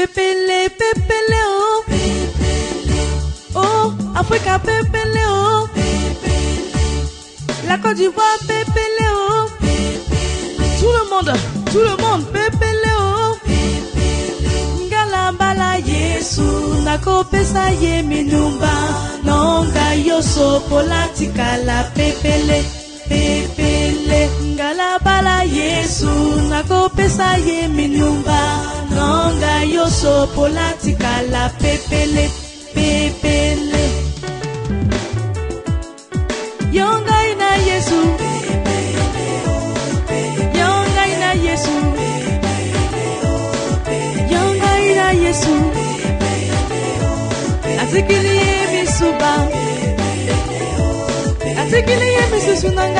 Pépélé, pépélé, oh. Oh, Africa, pépélé, oh. La Côte d'Ivoire, pépélé, oh. Tout le monde, tout le monde, pépélé, oh. Ngalambala Yesu, nakopesa ye minumba. Nonga yoso polatika la pépélé, balabala yesu nakopesa ye minyumba. Nanga nyonso mpola tikala pepele pepele. Yongai na yesu. Yongai na yesu. Yongai na yesu. Atikili ye misuba. Atikili ye misusu nanga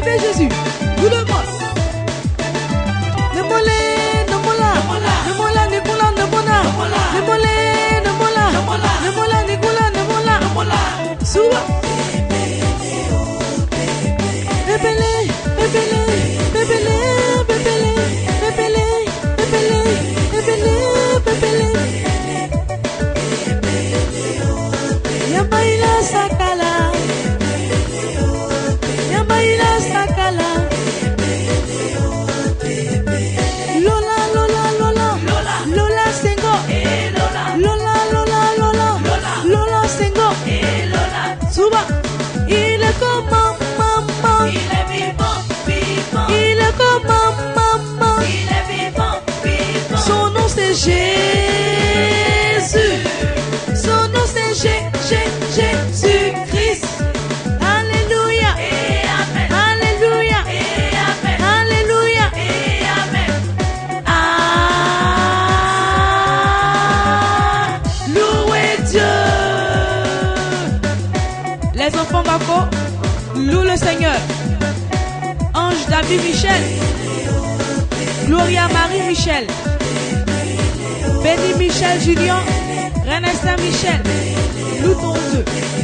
viver Jesus. Nom c'est J, J, Jésus Christ. Alléluia, Alléluia, Alléluia. Ah, louez Dieu. Les enfants Bako, louent le Seigneur. Ange David Michel, Gloria Marie Michel, Béni Michel Julien, Rennes Saint-Michel, Pluton 2.